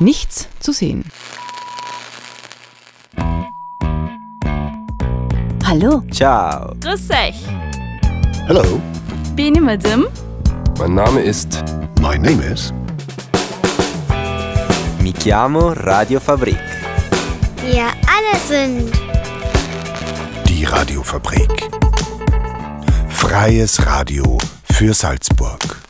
nichts zu sehen. Hallo. Ciao. Grüß euch. Hello, Bin ich Madame? Mein Name ist my name is. Mi chiamo Radio Fabrik. Wir alle sind Die Radiofabrik. Freies Radio für Salzburg.